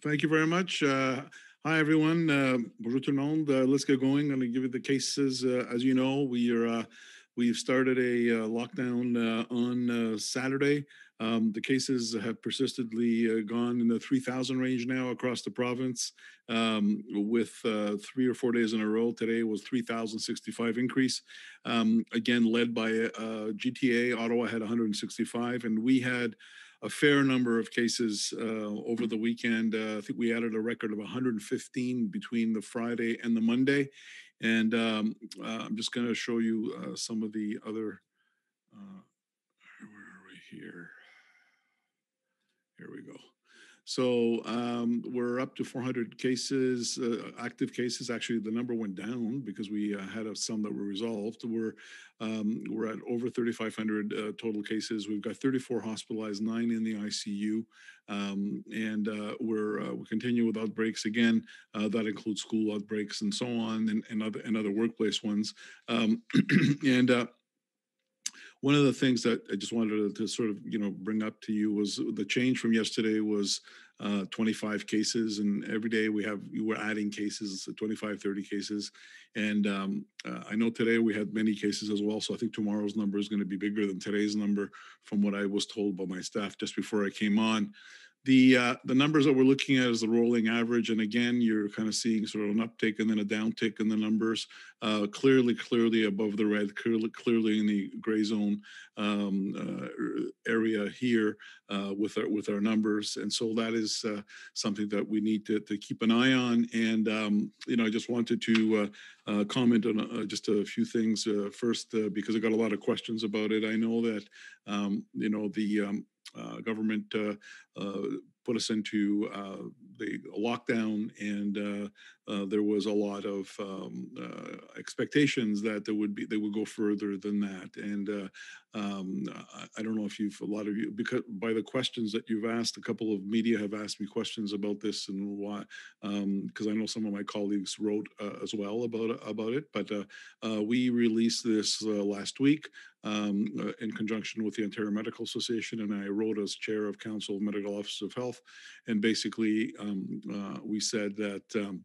Thank you very much. Uh, hi, everyone. Uh, bonjour tout le monde. Uh, let's get going. I'm going to give you the cases. Uh, as you know, we are uh, we've started a uh, lockdown on Saturday. Um, the cases have persistently gone in the 3,000 range now across the province, um, with three or four days in a row. Today was 3,065 increase. Um, again, led by GTA. Ottawa had 165, and we had a fair number of cases uh, over the weekend. Uh, I think we added a record of 115 between the Friday and the Monday. And um, uh, I'm just going to show you uh, some of the other. Uh, where are we here? Here we go. So um, we're up to 400 cases, uh, active cases. Actually, the number went down because we uh, had some that were resolved. We're um, we're at over 3,500 uh, total cases. We've got 34 hospitalized, nine in the ICU, um, and uh, we're uh, we continue with outbreaks again. Uh, that includes school outbreaks and so on, and, and other and other workplace ones. Um, and one of the things that I just wanted to, sort of you know bring up to you was the change from yesterday was uh, 25 cases and every day we have we're adding cases 25 30 cases. And um, uh, i know today we had many cases as well so i think tomorrow's number is going to be bigger than today's number from what i was told by my staff just before i came on the uh, the numbers that we're looking at is the rolling average, and again, you're kind of seeing sort of an uptick and then a downtick in the numbers. Uh, clearly, clearly above the red, clearly, clearly in the gray zone um, uh, area here uh, with our with our numbers, and so that is uh, something that we need to, to keep an eye on. And um, you know, I just wanted to uh, comment on just a few things first because I got a lot of questions about it. I know that um, you know the um, government uh, uh, put us into the lockdown, and there was a lot of um, expectations that there would be they would go further than that. And um, I, I, don't know if you've a lot of you because by the questions that you've asked, a couple of media have asked me questions about this and why. Because um, I know some of my colleagues wrote as well about about it. But we released this last week um, uh, in conjunction with the Ontario Medical Association, and I wrote as chair of Council of Medical Officers of Health. And basically, um, uh, we said that um,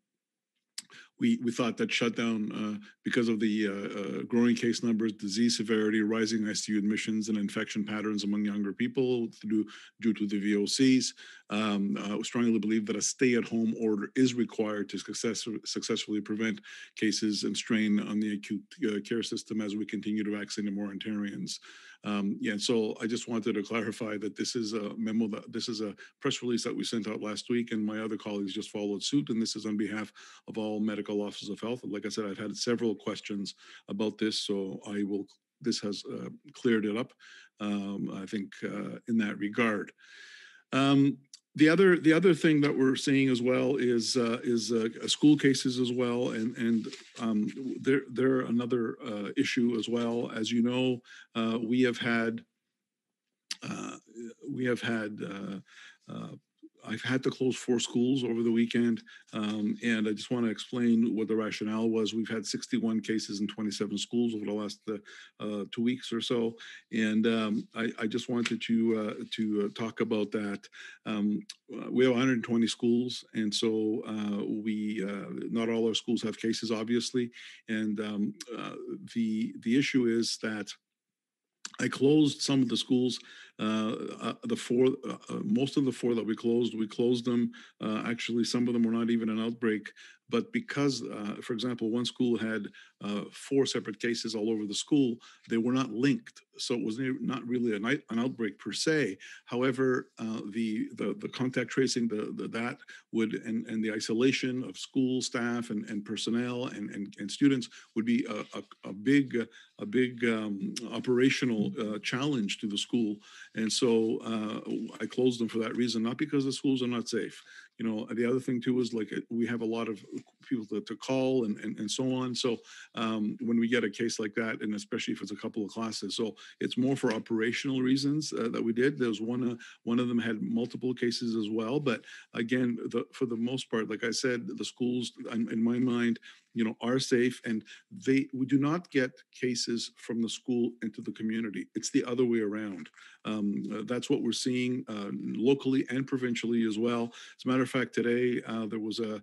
we, we thought that shutdown, uh, because of the uh, uh, growing case numbers, disease severity, rising ICU admissions, and infection patterns among younger people due, due to the VOCs, um, uh, strongly believe that a stay-at-home order is required to success, successfully prevent cases and strain on the acute uh, care system as we continue to vaccinate more Ontarians. Um, yeah, so I just wanted to clarify that this is a memo that this is a press release that we sent out last week, and my other colleagues just followed suit. And this is on behalf of all medical officers of health. Like I said, I've had several questions about this, so I will. This has uh, cleared it up. Um, I think uh, in that regard. Um, the other the other thing that we're seeing as well is uh, is uh, school cases as well, and and um, they're they're another uh, issue as well. As you know, uh, we have had uh, we have had uh, I've had to close four schools over the weekend, um, and I just want to explain what the rationale was. We've had 61 cases in 27 schools over the last uh, uh, two weeks or so, and um, I, I, just wanted to uh, to uh, talk about that. Um, uh, we have 120 schools, and so uh, we not all our schools have cases, obviously, and um, the the issue is that. I closed some of the schools uh, uh, the four, uh, uh, most of the four that we closed, we closed them. Uh, actually, some of them were not even an outbreak. But because, uh, for example, one school had four separate cases all over the school, they were not linked. So it was not really an, an outbreak per se. However, the, the, the contact tracing, the, the, that would and, and the isolation of school staff and, and personnel and, and, and students would be a, a, a big a big um, operational challenge to the school and so uh, I closed them for that reason, not because the schools are not safe. You know, the other thing too is like we have a lot of people to, to call and, and, and so on. So um, when we get a case like that, and especially if it's a couple of classes, so it's more for operational reasons uh, that we did. There's one, uh, one of them had multiple cases as well. But again, the, for the most part, like I said, the schools, in my mind, you know are safe and they we do not get cases from the school into the community. It's the other way around. Um, uh, that's what we're seeing uh, locally and provincially as well. As a matter of fact, today uh, there was a,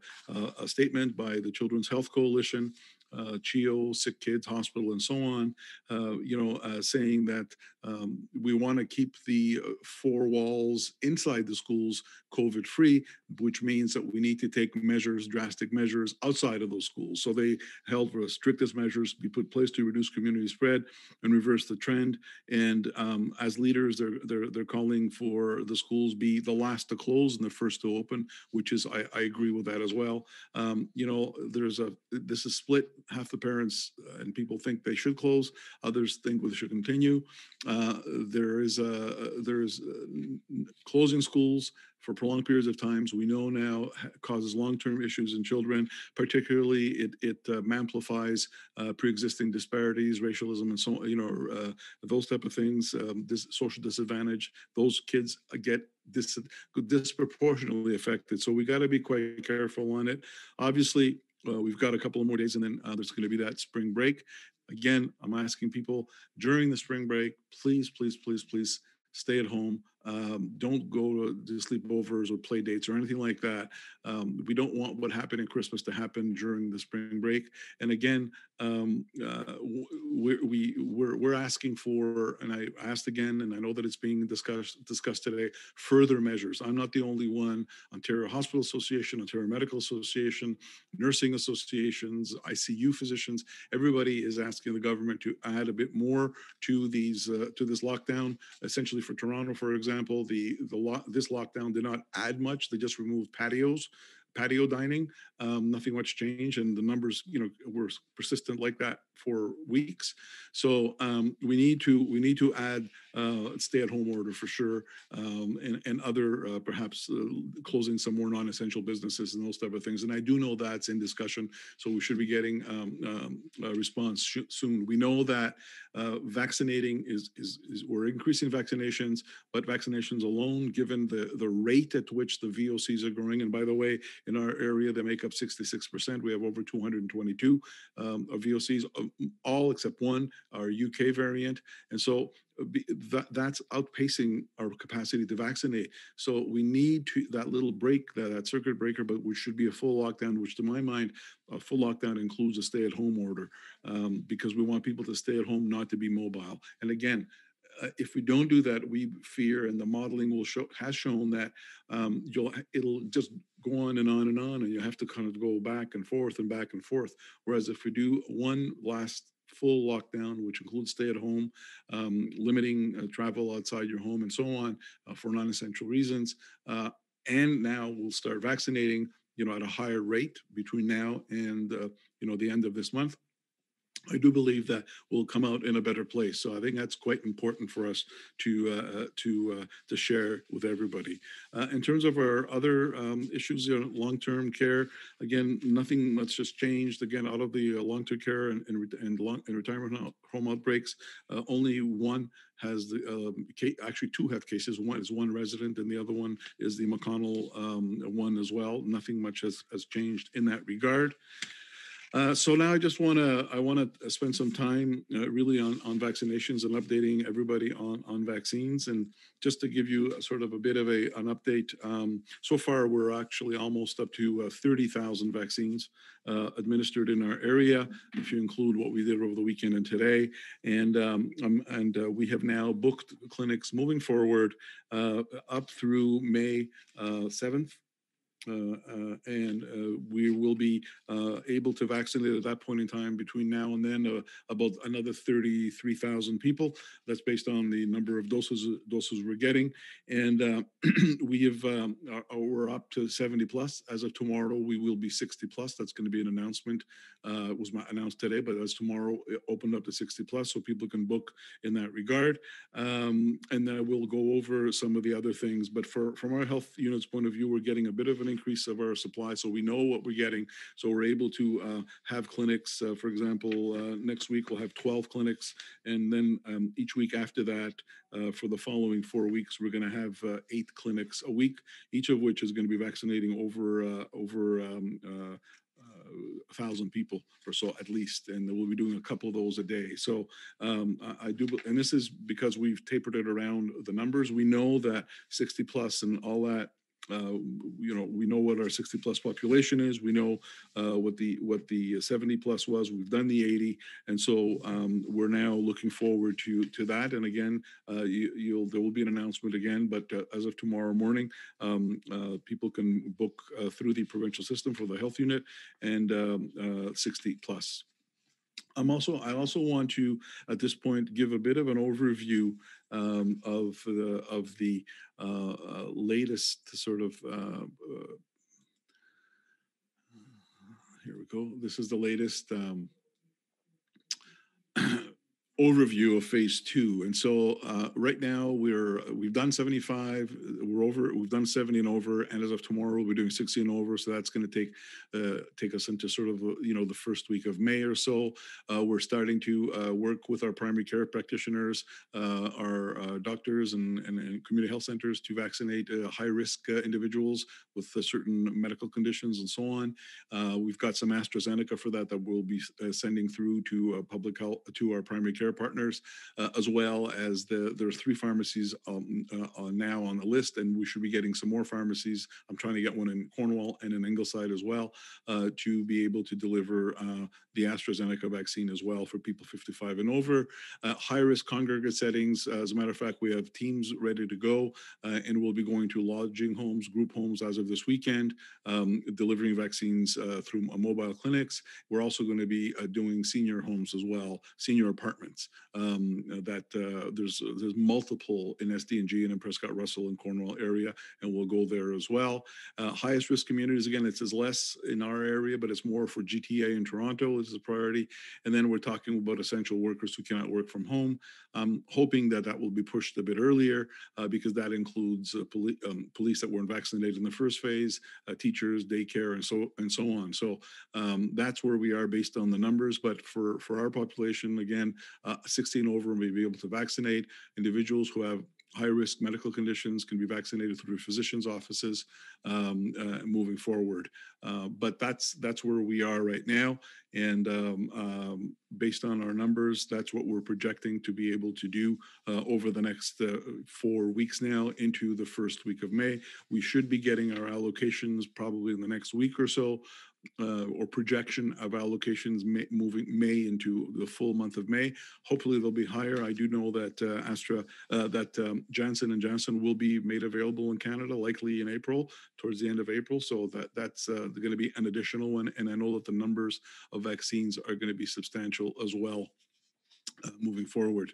a statement by the Children's Health Coalition uh, CHEO, Sick Kids Hospital, and so on, uh, you know, uh, saying that um, we want to keep the uh, four walls inside the schools COVID free, which means that we need to take measures, drastic measures outside of those schools. So they held for the strictest measures be put place to reduce community spread and reverse the trend. And um, as leaders, they're they're they're calling for the schools be the last to close and the first to open, which is I, I agree with that as well. Um, you know, there's a this is split. Half the parents uh, and people think they should close. Others think we should continue. Uh, there is a uh, closing schools for prolonged periods of times we know now causes long-term issues in children particularly it, it uh, amplifies uh, pre-existing disparities racialism and so you know uh, those type of things um, this social disadvantage those kids get dis- disproportionately affected so we got to be quite careful on it obviously uh, we've got a couple of more days and then uh, there's going to be that spring break. Again i'm asking people during the spring break please please please please stay at home um, don't go to, to sleepovers or play dates or anything like that. Um, we don't want what happened in Christmas to happen during the spring break. And again, um, uh, we're, we, we're, we're asking for, and I asked again, and I know that it's being discussed discussed today, further measures. I'm not the only one. Ontario Hospital Association, Ontario Medical Association, nursing associations, ICU physicians, everybody is asking the government to add a bit more to these uh, to this lockdown. Essentially, for Toronto, for example example, the the lo- this lockdown did not add much. They just removed patios patio dining. Um, nothing much changed, and the numbers, you know, were persistent like that for weeks. So um, we need to we need to add uh, stay-at-home order for sure, um, and and other uh, perhaps uh, closing some more non-essential businesses and those type of things. And I do know that's in discussion, so we should be getting um, um, a response sh- soon. We know that uh, vaccinating is, is is we're increasing vaccinations, but vaccinations alone, given the the rate at which the VOCs are growing, and by the way, in our area, they make up 66%. We have over 222 um, of VOCs, all except one, our UK variant. And so uh, that, that's outpacing our capacity to vaccinate. So we need to, that little break, that, that circuit breaker, but which should be a full lockdown, which to my mind, a full lockdown includes a stay at home order um, because we want people to stay at home, not to be mobile. And again, uh, if we don't do that, we fear, and the modeling will show has shown that um, you'll it'll just go on and on and on, and you have to kind of go back and forth and back and forth. Whereas if we do one last full lockdown, which includes stay at home, um, limiting uh, travel outside your home, and so on uh, for non-essential reasons, uh, and now we'll start vaccinating, you know, at a higher rate between now and uh, you know the end of this month I do believe that we'll come out in a better place. So I think that's quite important for us to uh, uh, to uh, to share with everybody. Uh, in terms of our other um, issues, you know, long-term care, again, nothing much has changed. Again, out of the uh, long-term care and and, and, long, and retirement home outbreaks, uh, only one has the um, actually two have cases. One is one resident, and the other one is the McConnell um, one as well. Nothing much has has changed in that regard. Uh, so now I just want to I want to spend some time uh, really on, on vaccinations and updating everybody on on vaccines and just to give you a, sort of a bit of a an update. Um, so far, we're actually almost up to uh, thirty thousand vaccines uh, administered in our area, if you include what we did over the weekend and today. And um, um, and uh, we have now booked clinics moving forward up through May seventh. Uh, uh, and uh, we will be able to vaccinate at that point in time between now and then about another 33,000 people. That's based on the number of doses doses we're getting, and we have um, we're up to 70 plus as of tomorrow. We will be 60 plus. That's going to be an announcement. it was announced today, but as tomorrow opened up to 60 plus, so people can book in that regard. Um, and then we'll go over some of the other things. But for from our health unit's point of view, we're getting a bit of an increase of our supply. So we know what we're getting. So we're able to uh, have clinics. Uh, for example, uh, next week we'll have 12 clinics. And then um, each week after that, uh, for the following four weeks, we're going to have uh, eight clinics a week, each of which is going to be vaccinating over, uh, over um, a thousand people or so at least, and we'll be doing a couple of those a day. So um, I, I, do, and this is because we've tapered it around the numbers. We know that 60 plus and all that uh, you know, we know what our 60 plus population is. We know uh, what the what the 70 plus was. We've done the 80, and so um, we're now looking forward to to that. And again, uh, you, will there will be an announcement again, but uh, as of tomorrow morning, um, uh, people can book uh, through the provincial system for the health unit and um, 60 plus. I'm also I also want to at this point give a bit of an overview um, of the of the uh, uh, latest sort of uh, uh here we go. This is the latest um, overview of phase two. And so uh, right now we're we've done 75, we're over, we've done 70 and over, and as of tomorrow we'll be doing 60 and over. So that's going to take uh, take us into sort of you know the first week of May or so. Uh, we're starting to uh, work with our primary care practitioners, uh, our uh, doctors, and, and, and, community health centers to vaccinate high risk individuals with certain medical conditions and so on. we've got some AstraZeneca for that that we'll be sending through to public health to our primary care partners, uh, as well as the there are three pharmacies um, uh, now on the list, and we should be getting some more pharmacies. I'm trying to get one in Cornwall and in Ingleside as well uh, to be able to deliver uh, the AstraZeneca vaccine as well for people 55 and over. Uh, high risk congregate settings. as a matter of fact, we have teams ready to go, and we'll be going to lodging homes, group homes as of this weekend, um, delivering vaccines through mobile clinics. We're also going to be doing senior homes as well, senior apartments um, that uh, there's there's multiple in SDNG and in Prescott Russell and Cornwall area, and we'll go there as well. Uh, highest risk communities again, it says less in our area, but it's more for GTA in Toronto is a priority. And then we're talking about essential workers who cannot work from home. I'm hoping that that will be pushed a bit earlier uh, because that includes uh, poli- um, police that weren't vaccinated in the first phase, uh, teachers, daycare, and so and so on. So um, that's where we are based on the numbers. But for for our population, again, uh, 16 over may be able to vaccinate. Individuals who have high risk medical conditions can be vaccinated through physicians' offices um, uh, moving forward. Uh, but that's that's where we are right now, and um, um, based on our numbers, that's what we're projecting to be able to do uh, over the next uh, four weeks now into the first week of May. We should be getting our allocations probably in the next week or so uh, or projection of allocations may, moving May into the full month of May. Hopefully, they'll be higher. I do know that uh, Astra, uh, that um, Johnson and Johnson will be made available in Canada, likely in April, towards the end of April. So that that's uh, going to be an additional one, and I know that the numbers of vaccines are going to be substantial as well uh, moving forward.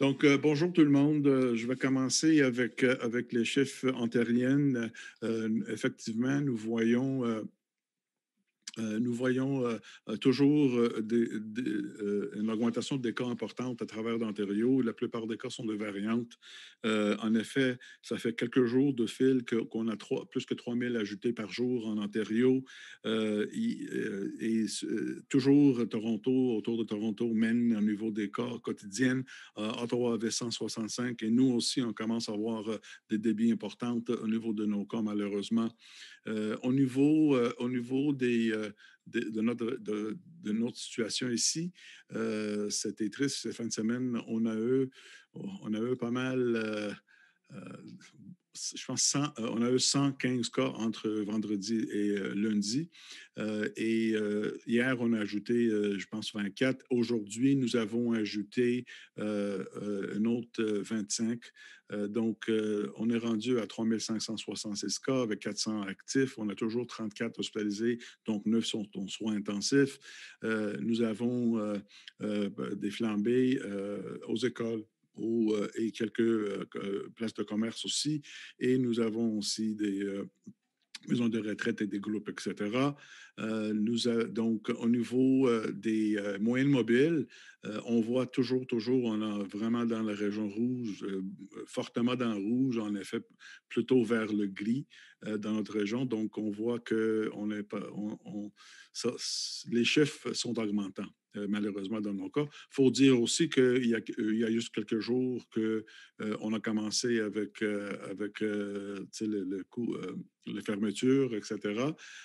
Donc, euh, bonjour tout le monde. Euh, je vais commencer avec, euh, avec les chiffres antérieurs. effectivement, nous voyons euh, nous voyons euh, euh, toujours une augmentation des cas importante à travers l'Ontario. La plupart des cas sont de variantes. en effet, ça fait quelques jours de fil qu'on a plus que 3 000 ajoutés par jour en Ontario. et, toujours Toronto, autour de Toronto, mène au niveau des cas quotidiens. Ottawa avait 165 et nous aussi, on commence à avoir des débits importants au niveau de nos cas, malheureusement. Au, niveau, au niveau des, euh, de, notre, de, notre situation ici, c'était triste cette fin de semaine. On a eu, on a eu pas mal je pense, on a eu 115 cas entre vendredi et lundi. et hier, on a ajouté, je pense, 24. Aujourd'hui, nous avons ajouté un autre 25. donc, on est rendu à 3566 cas avec 400 actifs. On a toujours 34 hospitalisés, donc 9 sont en soins intensifs. nous avons des flambées aux écoles euh, et quelques euh, places de commerce aussi. Et nous avons aussi des euh, maisons de retraite et des groupes, etc. nous donc, au niveau des moyennes mobiles, on voit toujours, toujours, on a vraiment dans la région rouge, fortement dans le rouge, en effet, plutôt vers le gris dans notre région. Donc, on voit que on est les chiffres sont augmentants. Euh, malheureusement dans nos cas. Il faut dire aussi qu'il y, a, il y a juste quelques jours qu'on euh, a commencé avec, euh, le, coup, les fermetures, etc.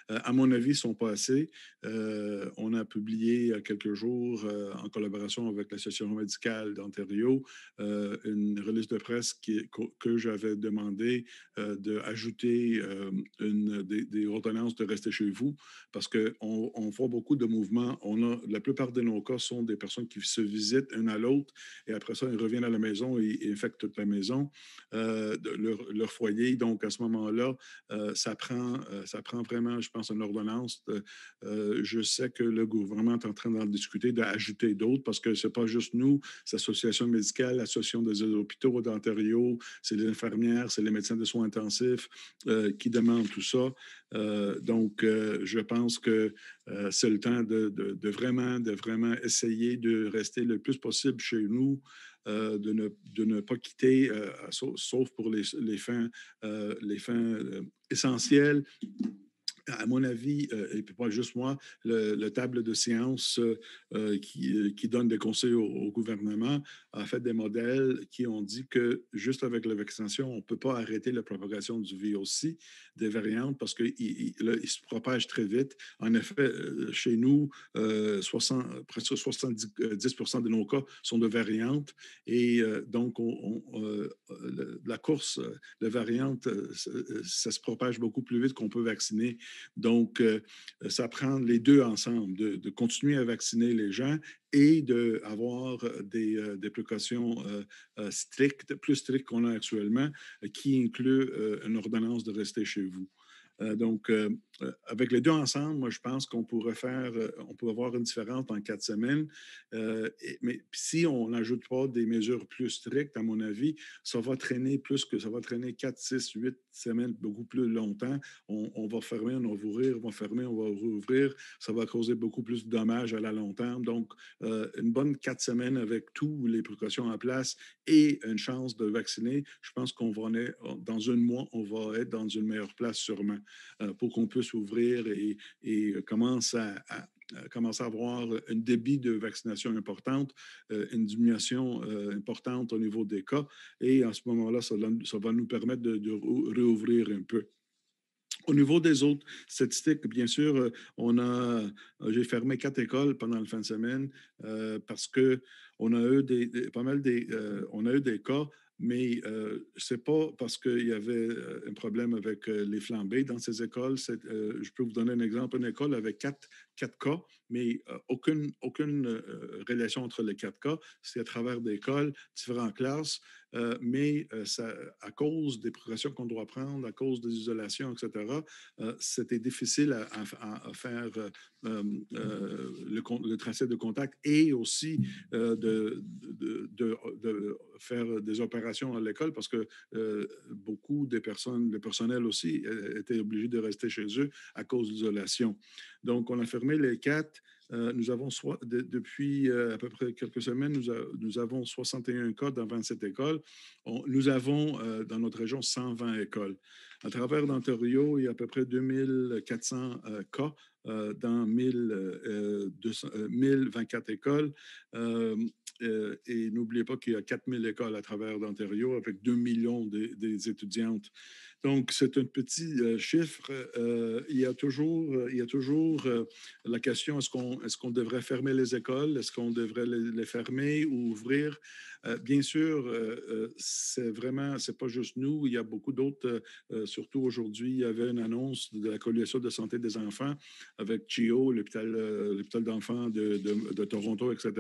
à mon avis, sont pas assez. on a publié il y a quelques jours, en collaboration avec l'Association médicale d'Ontario, une release de presse qui, que j'avais demandé d'ajouter une, des, ordonnances de rester chez vous parce qu'on on voit beaucoup de mouvements. On a, la plupart de nos cas sont des personnes qui se visitent une à l'autre et après ça, ils reviennent à la maison et, infectent toute la maison, leur, foyer. Donc, à ce moment-là, ça, prend, ça prend vraiment, je pense, une ordonnance. je sais que le gouvernement est en train d'en discuter, d'ajouter d'autres parce que ce n'est pas juste nous, c'est l'Association médicale, l'Association des hôpitaux d'Ontario, c'est les infirmières, c'est les médecins de soins intensifs qui demandent tout ça. donc, je pense que c'est le temps de, vraiment, de vraiment essayer de rester le plus possible chez nous, de, ne, de, ne, pas quitter, sauf, pour les, les fins, les fins essentielles à mon avis, euh, et pas juste moi, le, table de séance euh, euh, qui, donne des conseils au, gouvernement a fait des modèles qui ont dit que juste avec la vaccination, on ne peut pas arrêter la propagation du VOC, des variantes, parce qu'il il, se propage très vite. En effet, chez nous, 60, presque 70% de nos cas sont de variantes. Et donc, on, la course de variantes, ça se propage beaucoup plus vite qu'on peut vacciner. Donc, euh, ça prend les deux ensemble, de, continuer à vacciner les gens et d'avoir des, euh, des, précautions euh, strictes, plus strictes qu'on a actuellement, qui incluent une ordonnance de rester chez vous. Donc, avec les deux ensemble, moi, je pense qu'on pourrait faire, on peut avoir une différence en quatre semaines. mais si on n'ajoute pas des mesures plus strictes, à mon avis, ça va traîner plus que ça va traîner 4, 6, 8 semaines, beaucoup plus longtemps. On, va fermer, on va ouvrir, on va fermer, on va rouvrir. Ça va causer beaucoup plus de dommages à la long terme. Donc, une bonne quatre semaines avec toutes les précautions en place et une chance de vacciner, je pense qu'on va être, dans un mois, on va être dans une meilleure place sûrement pour qu'on puisse s'ouvrir et, et commence à, commencer à avoir un débit de vaccination importante, euh, une diminution euh, importante au niveau des cas. Et à ce moment-là, ça, va nous permettre de, réouvrir un peu. Au niveau des autres statistiques, bien sûr, euh, on a, j'ai fermé quatre écoles pendant la fin de semaine parce que on a eu des, pas mal des, on a eu des cas mais euh, ce n'est pas parce qu'il y avait euh, un problème avec euh, les flambées dans ces écoles. je peux vous donner un exemple. Une école avec quatre, quatre cas, mais aucune, aucune relation entre les quatre cas. C'est à travers des écoles, différentes classes. Euh, mais euh, ça, à cause des précautions qu'on doit prendre, à cause des isolations, etc., euh, c'était difficile à, faire le, tracé de contact et aussi de, de, faire des opérations à l'école parce que beaucoup des personnes, le personnel aussi, étaient obligés de rester chez eux à cause de l'isolation. Donc, on a fermé les quatre. Euh, nous avons, depuis euh, à peu près quelques semaines, nous, nous, avons 61 cas dans 27 écoles. nous avons euh, dans notre région 120 écoles. À travers l'Ontario, il y a à peu près 2400 cas dans 1024 écoles. et n'oubliez pas qu'il y a 4000 écoles à travers l'Ontario avec 2 millions des étudiantes. Donc, c'est un petit euh, chiffre. Euh, il y a toujours, euh, il y a toujours la question est-ce qu'on est qu'on devrait fermer les écoles? Est-ce qu'on devrait les, fermer ou ouvrir? Bien sûr, c'est vraiment, c'est pas juste nous. Il y a beaucoup d'autres, surtout aujourd'hui, il y avait une annonce de la Coalition de santé des enfants avec CHIO, l'hôpital d'enfants de, de, de, Toronto, etc.,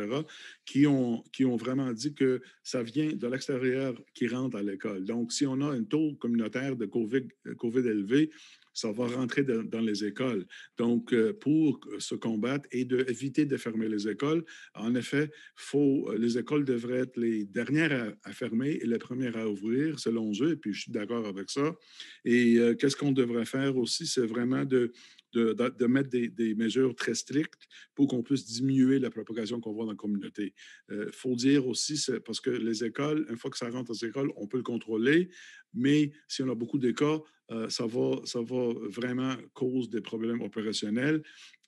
qui ont, qui ont vraiment dit que ça vient de l'extérieur qui rentre à l'école. Donc, si on a un taux communautaire de COVID, COVID élevé, ça va rentrer dans les écoles. Donc, euh, pour se combattre et d'éviter de, fermer les écoles, en effet, faut, les écoles devraient être les dernières à, fermer et les premières à ouvrir, selon eux, et puis je suis d'accord avec ça. Et euh, qu'est-ce qu'on devrait faire aussi, c'est vraiment de, de, mettre des, mesures très strictes pour qu'on puisse diminuer la propagation qu'on voit dans la communauté. Il euh, faut dire aussi, parce que les écoles, une fois que ça rentre aux écoles, on peut le contrôler, mais si on a beaucoup de cas, euh, ça, va, ça va vraiment cause des problèmes opérationnels.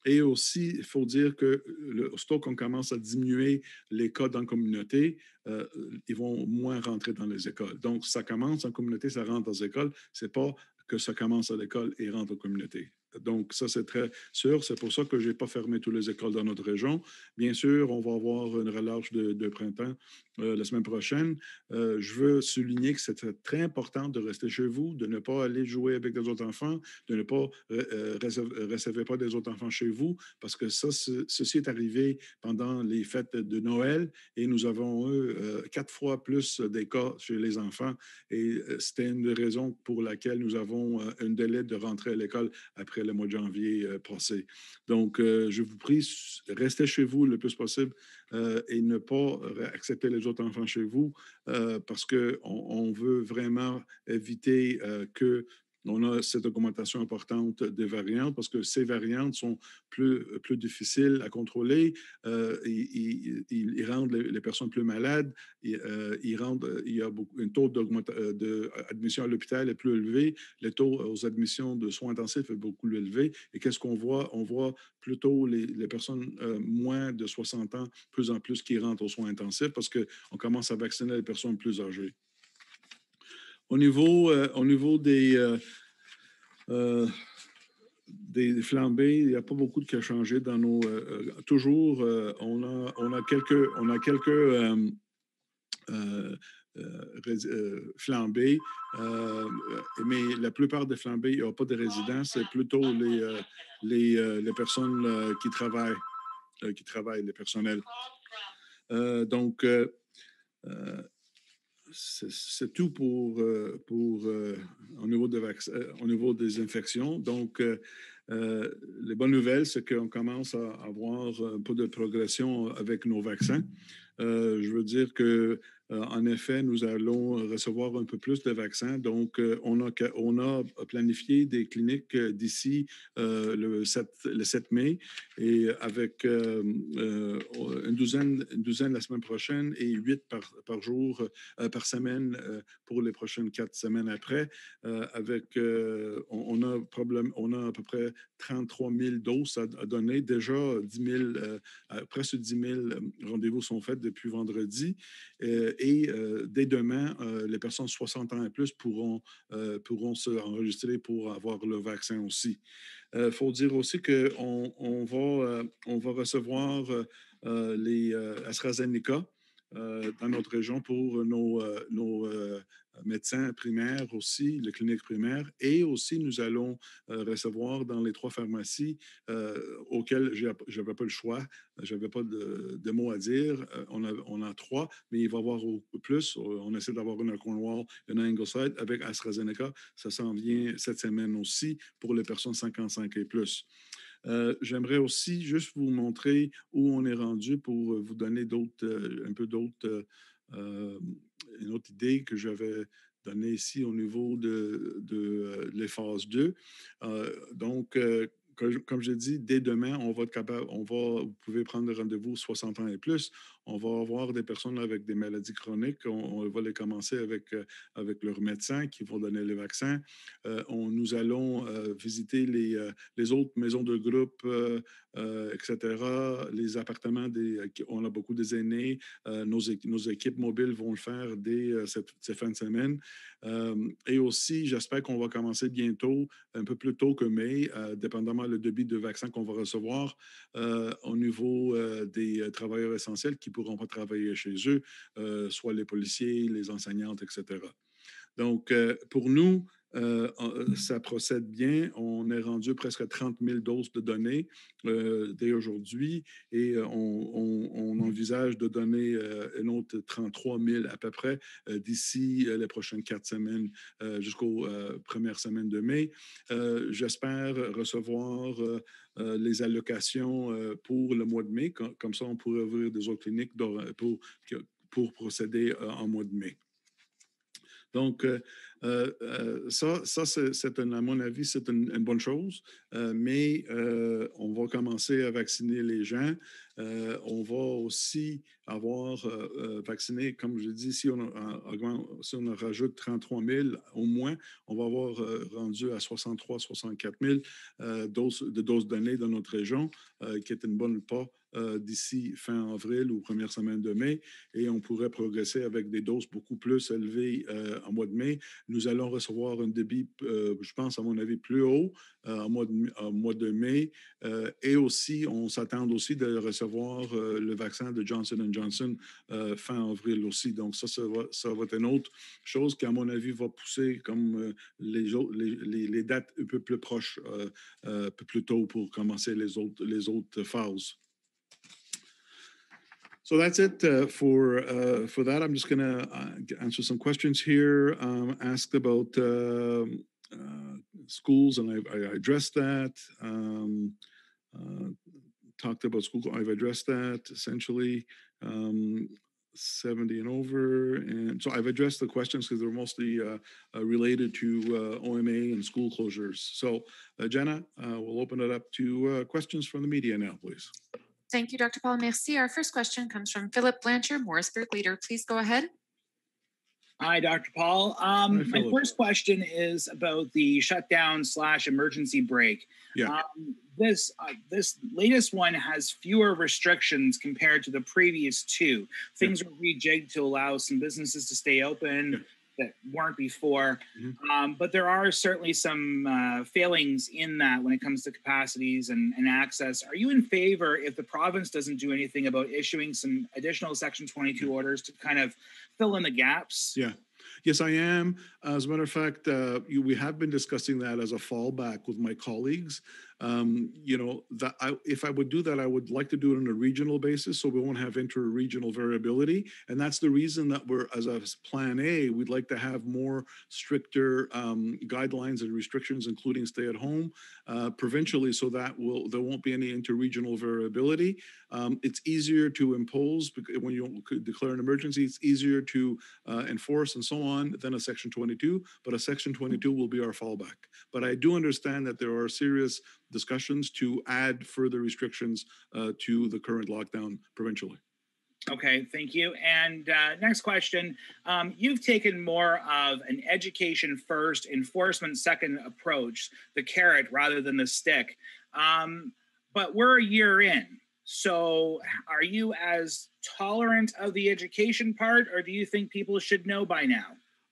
Et aussi, il faut dire que le stock, on commence à diminuer les cas dans la communauté, euh, ils vont moins rentrer dans les écoles. Donc, ça commence en communauté, ça rentre dans les écoles. Ce n'est pas que ça commence à l'école et rentre en communauté. Donc, ça, c'est très sûr. C'est pour ça que je n'ai pas fermé toutes les écoles dans notre région. Bien sûr, on va avoir une relâche de, printemps euh, la semaine prochaine. Euh, je veux souligner que c'est très important de rester chez vous, de ne pas aller jouer avec des autres enfants, de ne pas euh, recevoir pas des autres enfants chez vous, parce que ça, ceci est arrivé pendant les fêtes de Noël et nous avons eu quatre fois plus des cas chez les enfants. Et c'était une des raisons pour laquelle nous avons un délai de rentrer à l'école après le mois de janvier euh, passé. Donc, euh, je vous prie, restez chez vous le plus possible euh, et ne pas accepter les autres enfants chez vous parce qu'on on veut vraiment éviter que on a cette augmentation importante des variantes parce que ces variantes sont plus, plus difficiles à contrôler. Euh, ils, rendent les, personnes plus malades. Euh, ils, rendent, il y a beaucoup, un taux d'admission à l'hôpital est plus élevé. Le taux aux admissions de soins intensifs est beaucoup plus élevé. Et qu'est-ce qu'on voit? On voit plutôt les, personnes euh, moins de 60 ans, plus en plus, qui rentrent aux soins intensifs parce qu'on commence à vacciner les personnes plus âgées. Au niveau, euh, au niveau des, euh, euh, des flambées, il n'y a pas beaucoup de qui a changé dans nos. toujours, on, a, on a quelques, on a quelques flambées, mais la plupart des flambées, il n'y a pas de résidents, c'est plutôt les, les, les, personnes qui travaillent, qui travaillent, les personnels. donc, c'est tout pour, euh, pour euh, au, niveau de euh, au niveau des infections. Donc, les bonnes nouvelles, c'est qu'on commence à avoir un peu de progression avec nos vaccins. je veux dire que en effet, nous allons recevoir un peu plus de vaccins. Donc, euh, on, a, planifié des cliniques euh, d'ici le, 7, le 7 mai et avec une, douzaine, la semaine prochaine et huit par, jour, par semaine pour les prochaines quatre semaines après. avec, on, a à peu près 33 000 doses à, donner. Déjà, 10 000, presque 10 000 rendez-vous sont faits depuis vendredi euh, dès demain, euh, les personnes 60 ans et plus pourront, euh, pourront se enregistrer pour avoir le vaccin aussi. Il faut dire aussi qu'on on va, on va recevoir les AstraZeneca dans notre région pour nos, nos médecins primaires aussi, les cliniques primaires, et aussi nous allons euh, recevoir dans les trois pharmacies euh, auxquelles je n'avais pas le choix, je n'avais pas de, de, mots à dire. Euh, on, a, a trois, mais il va y avoir plus. On essaie d'avoir une à Cornwall, une à Ingleside avec AstraZeneca. Ça s'en vient cette semaine aussi pour les personnes 55 et plus. J'aimerais aussi juste vous montrer où on est rendu pour vous donner d'autres, un peu d'autres une autre idée que j'avais donnée ici au niveau de, de, euh, les phases 2. Euh, donc, euh, comme je dit, dès demain, on va être capable, vous pouvez prendre rendez-vous 60 ans et plus. On va avoir des personnes avec des maladies chroniques. On, va les commencer avec, euh, avec leurs médecins qui vont donner les vaccins. Euh, on, nous allons euh, visiter les, les autres maisons de groupe, etc., les appartements. On a beaucoup des aînés. nos, nos équipes mobiles vont le faire dès cette, cette fin de semaine. et aussi, j'espère qu'on va commencer bientôt, un peu plus tôt que mai, dépendamment le débit de vaccins qu'on va recevoir au niveau des travailleurs essentiels qui pourront pas travailler chez eux, euh, soit les policiers, les enseignantes, etc. Donc, euh, pour nous, euh, ça procède bien. On est rendu presque à 30 000 doses de données dès aujourd'hui et on, envisage de donner une autre 33 000 à peu près d'ici les prochaines quatre semaines jusqu'aux premières semaines de mai. J'espère recevoir euh, les allocations euh, pour le mois de mai. Comme, ça, on pourrait ouvrir des autres cliniques pour, pour procéder euh, en mois de mai. Donc, ça, ça c'est, à mon avis, c'est une, bonne chose, mais on va commencer à vacciner les gens. on va aussi avoir vacciné, comme je dis, si on, si on rajoute 33 000 au moins, on va avoir rendu à 63 64 000 doses, de doses données dans notre région, qui est une bonne pas euh, d'ici fin avril ou première semaine de mai et on pourrait progresser avec des doses beaucoup plus élevées euh, en mois de mai. nous allons recevoir un débit, euh, je pense, à mon avis, plus haut au, mois de, mai. Et aussi, on s'attend aussi de recevoir le vaccin de Johnson Johnson fin avril aussi. Donc, ça, ça va, être une autre chose qui, à mon avis, va pousser comme les, dates un peu plus proches, un peu plus tôt pour commencer les autres, les autres phases. So that's it uh, for uh, for that. I'm just going to uh, answer some questions here. Um, asked about um, uh, schools, and I, I addressed that. Um, uh, talked about school. I've addressed that essentially. Um, 70 and over. And so I've addressed the questions because they're mostly uh, related to OMA and school closures. So, Jenna, we'll open it up to questions from the media now, please. Thank you, Dr. Paul. Merci. Our first question comes from Philip Blanchard, Morrisburg Leader. Please go ahead. Hi, Dr. Paul. Um, Hi, my first question is about the shutdown slash emergency brake. Yeah. Um, this uh, this latest one has fewer restrictions compared to the previous two. Things were rejigged to allow some businesses to stay open that weren't before. Mhm. Um, but there are certainly some uh, failings in that when it comes to capacities and, and access. Are you in favor if the province doesn't do anything about issuing some additional Section 22 orders to kind of fill in the gaps? Yeah. Yes, I am. As a matter of fact, uh, you, we have been discussing that as a fallback with my colleagues. Um, you know, that I, if I would do that, I would like to do it on a regional basis, so we won't have inter-regional variability. And that's the reason that we're, as a Plan A, we'd like to have more stricter um, guidelines and restrictions, including stay-at-home, uh, provincially, so that will there won't be any inter-regional variability. Um, it's easier to impose when you declare an emergency. It's easier to uh, enforce and so on than a Section 22, but a Section 22 will be our fallback. But I do understand that there are serious discussions to add further restrictions uh, to the current lockdown provincially. Okay, thank you. And uh, next question. Um, you've taken more of an education first, enforcement second approach, the carrot rather than the stick. Um, but we're a year in. So are you as tolerant of the education part, or do you think people should know by now?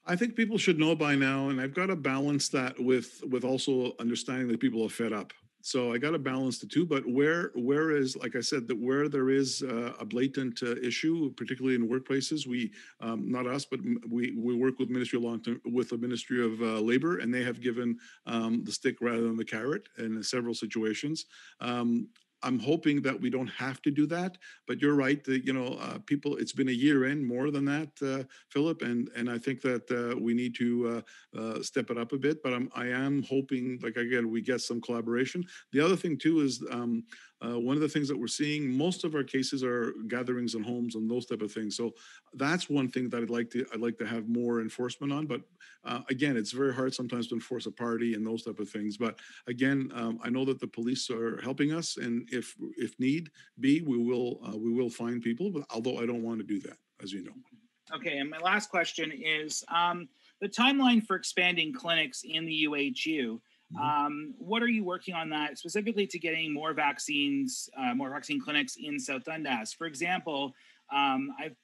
I think people should know by now, and I've got to balance that with with also understanding that people are fed up. So I got to balance the two. But where where is like I said that where there is uh, a blatant uh, issue, particularly in workplaces, we um, not us, but we we work with Ministry of Long Term with the Ministry of uh, Labor, and they have given um, the stick rather than the carrot in several situations. Um, I'm hoping that we don't have to do that, but you're right. That you know, uh, people. It's been a year in, more than that, uh, Philip, and and I think that uh, we need to uh, uh, step it up a bit. But I'm I am hoping, like again, we get some collaboration. The other thing too is um, uh, one of the things that we're seeing. Most of our cases are gatherings and homes and those type of things. So that's one thing that I'd like to I'd like to have more enforcement on. But uh, again, it's very hard sometimes to enforce a party and those type of things. But again, um, I know that the police are helping us, and if if need be, we will uh, we will find people. But although I don't want to do that, as you know. Okay, and my last question is um, the timeline for expanding clinics in the EOHU. Mhm. Um, what are you working on that specifically to getting more vaccines, uh, more vaccine clinics in South Dundas? For example, um, I've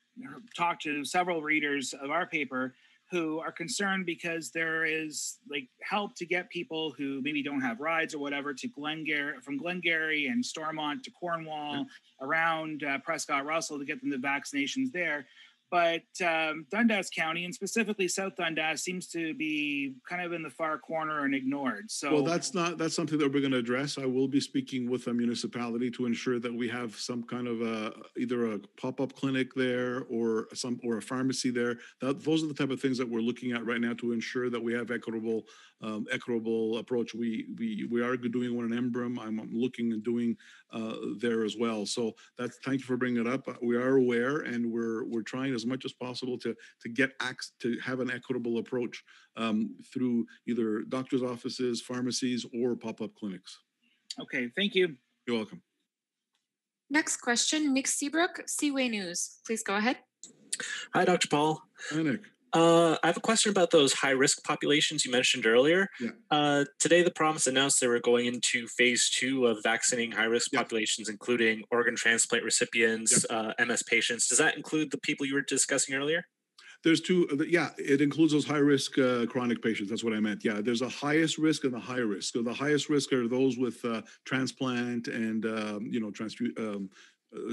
talked to several readers of our paper who are concerned because there is like help to get people who maybe don't have rides or whatever to Glengarry from Glengarry and Stormont to Cornwall around uh, Prescott Russell to get them the vaccinations there but um, Dundas County and specifically South Dundas seems to be kind of in the far corner and ignored. So Well, that's not that's something that we're going to address. I will be speaking with a municipality to ensure that we have some kind of a either a pop up clinic there or some or a pharmacy there. That, those are the type of things that we're looking at right now to ensure that we have equitable um, equitable approach. We we we are doing one in Embrun. I'm, looking and doing uh, there as well. So that's thank you for bringing it up. We are aware and we're we're trying as much as possible to to get acts to have an equitable approach um, through either doctors' offices, pharmacies, or pop-up clinics. okay, thank you. You're welcome. Next question, Nick Seebruch, Seaway News. Please go ahead. Hi, Dr. Paul. Hi, Nick. Uh, I have a question about those high risk populations you mentioned earlier. Yeah. Uh, today, the province announced they were going into phase two of vaccinating high risk Yeah. populations, including organ transplant recipients, uh, MS patients. Does that include the people you were discussing earlier? There's two, uh, yeah, it includes those high-risk uh, chronic patients. That's what I meant. Yeah, there's a highest risk and the high risk. So the highest risk are those with uh, transplant and, um, you know, transfu- um,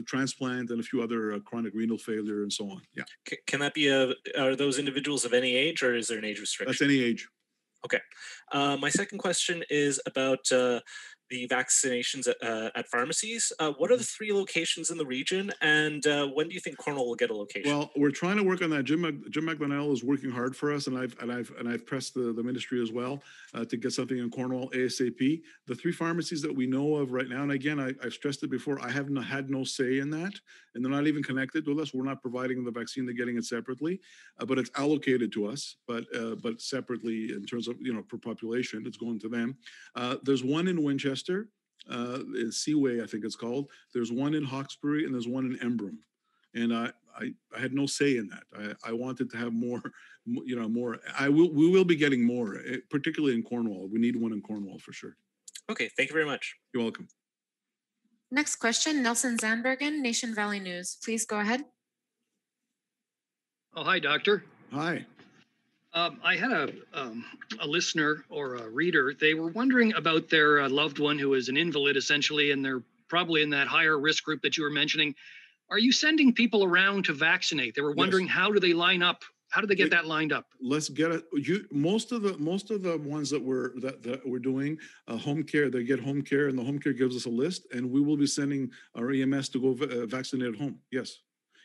transplant and a few other uh, chronic renal failure and so on. Yeah, C- can that be a? Are those individuals of any age, or is there an age restriction? that's any age. Uh, my second question is about uh, the vaccinations at, uh, at pharmacies. Uh, what are the three locations in the region, and uh, when do you think Cornwall will get a location? Well, we're trying to work on that. Jim, Jim McDonell is working hard for us, and I've and I've and I've pressed the, the ministry as well uh, to get something in Cornwall ASAP. The three pharmacies that we know of right now, and again, I, I've stressed it before, I have not had no say in that, and they're not even connected with us. We're not providing the vaccine; they're getting it separately, uh, but it's allocated to us, but uh, but separately in terms of you know per population, it's going to them. Uh, there's one in Winchester, uh, Seaway, I think it's called. There's one in Hawkesbury, and there's one in Embrun and I, I, I had no say in that. I, I wanted to have more, you know, more. I will, we will be getting more, eh, particularly in Cornwall. We need one in Cornwall for sure. okay, thank you very much. You're welcome. Next question, Nelson Zandbergen, Nation Valley News. Please go ahead. Oh, hi, Doctor. Hi. Um, I had a um, a listener or a reader. They were wondering about their uh, loved one who is an invalid, essentially, and they're probably in that higher risk group that you were mentioning. Are you sending people around to vaccinate? They were wondering how do they line up? How do they get We- that lined up? Let's get it. You most of the most of the ones that we're that, that we're doing uh, home care. They get home care, and the home care gives us a list, and we will be sending our EMS to go va- uh, vaccinate at home. Yes,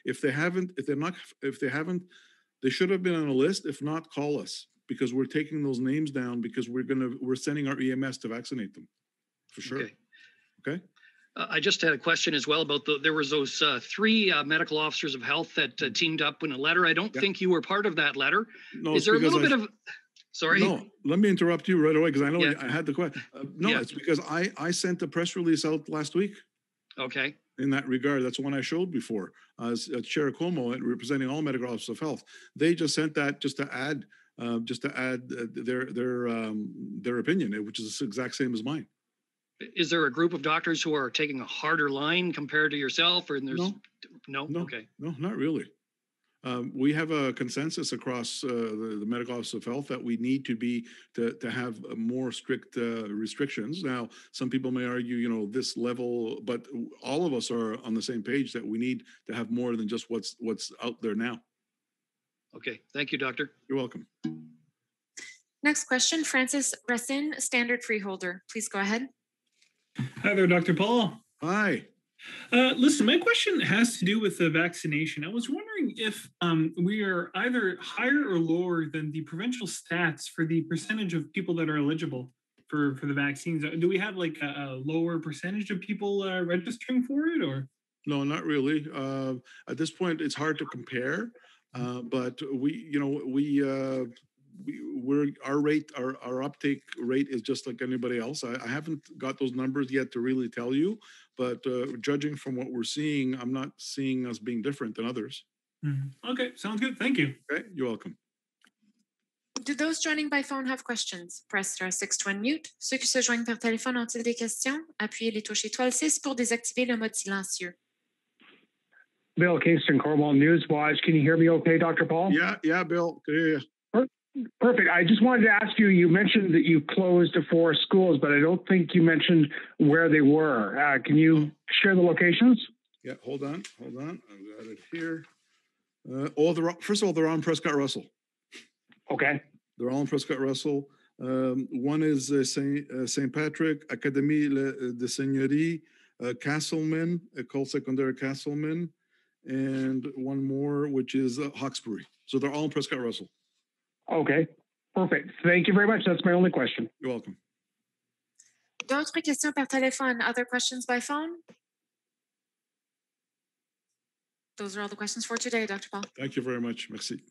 if they haven't, if they're not, if they haven't, they should have been on a list. If not, call us because we're taking those names down because we're gonna we're sending our EMS to vaccinate them for sure. Okay. Okay. Uh, I just had a question as well about the. There was those uh, three uh, medical officers of health that uh, teamed up in a letter. I don't Yeah. think you were part of that letter. No, is there a little I- bit of? Sorry. No, let me interrupt you right away because I know Yeah. I had the question. Uh, no, Yeah. it's because I I sent a press release out last week Okay. In that regard. That's the one I showed before as uh, Chair COMOH representing all medical officers of health. They just sent that just to add uh, just to add uh, their their um, their opinion, eh, which is the exact same as mine. Is there a group of doctors who are taking a harder line compared to yourself, or there's No. no? No. Okay. No, not really. Um, we have a consensus across uh, the, the medical office of health that we need to be to, to have uh, more strict uh, restrictions. Now, some people may argue, you know, this level, but all of us are on the same page that we need to have more than just what's what's out there now. Okay. Thank you, Doctor. You're welcome. Next question, Francis Racine, Standard Freeholder. Please go ahead. Hi there, Dr. Paul. Hi. Uh, listen, my question has to do with the vaccination. I was wondering if um, we are either higher or lower than the provincial stats for the percentage of people that are eligible for, for the vaccines. Do we have like a, a lower percentage of people uh, registering for it, or? No, not really. Uh, at this point, it's hard to compare, uh, but we, you know, we, uh, we, we're our rate, our, our uptake rate is just like anybody else. I, I haven't got those numbers yet to really tell you, but uh, judging from what we're seeing, I'm not seeing us being different than others. Okay, sounds good. Thank you. Okay, you're welcome. Do those joining by phone have questions? Press star six to unmute. Ceux qui se joignent par téléphone ont-ils des questions? Appuyez les touches étoile 6 pour désactiver le mode silencieux. Bill Kingston, Cornwall News Watch. Can you hear me okay, Dr. Paul? Yeah, yeah, Bill. Good to hear you. Perfect. I just wanted to ask you, you mentioned that you closed four schools, but I don't think you mentioned where they were. Uh, can you share the locations? Yeah, hold on, hold on. I've got it here. Uh, oh, they're first of all, they're on Prescott Russell. Okay. They're all in Prescott Russell. Um, one is uh, Saint, uh, Saint Patrick, Académie Le- de Seigneurie, uh, Casselman, École Secondaire Casselman, and one more, which is uh, Hawkesbury. So they're all in Prescott Russell. Okay. Perfect. Thank you very much. That's my only question. You're welcome. D'autres questions par téléphone? Other questions by phone? Those are all the questions for today, Dr. Paul. Thank you very much. Merci.